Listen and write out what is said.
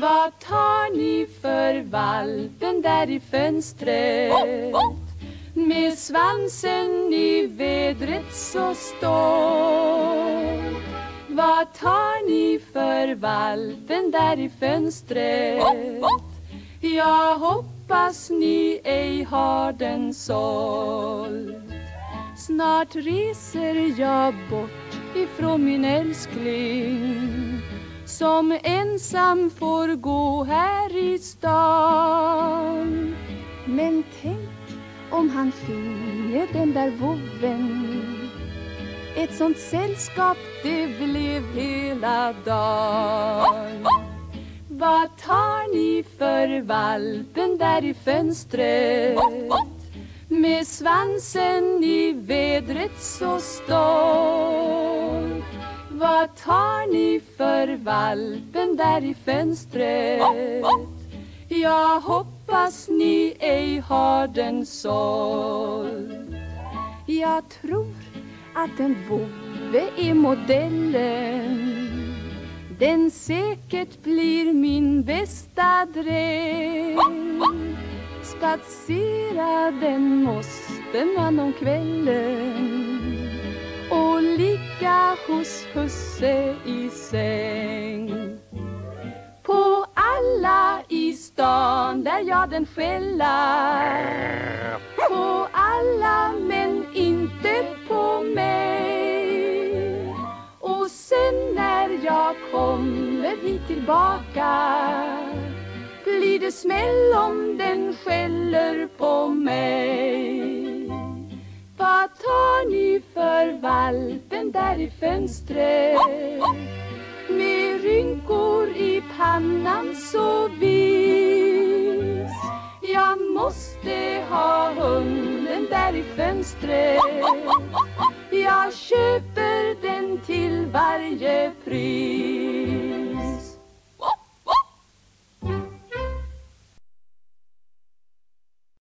Vad tar ni för valpen där i fönstret? Med svansen i vädret så stolt Vad tar ni för valpen där i fönstret? Jag hoppas ni ej har den såld Snart reser jag bort ifrån min älskling som ensam får gå här i stan. Men tänk om han finner den där vovven. Ett sånt sällskap det blev hela dagen. Vad tar ni för valpen där i fönstret? Med svansen i vädret så stolt Vad tar ni för valpen där i fönstret? Jag hoppas ni ej har den såld Jag tror att en vovve är modellen. Den säkert blir min bästa dräng Spatsera den måste man om kvällen. Och ligga hos husse i säng. På alla i stan där jag den skällar. På alla men inte på mig. Och sen när jag kommer hit tillbaka blir det smäll om den skäller på mig. Vad tar ni för valpen där i fönstret? Med rynkor i pannan så vis. Jag måste ha hunden där i fönstret. Jag köper den till varje pris.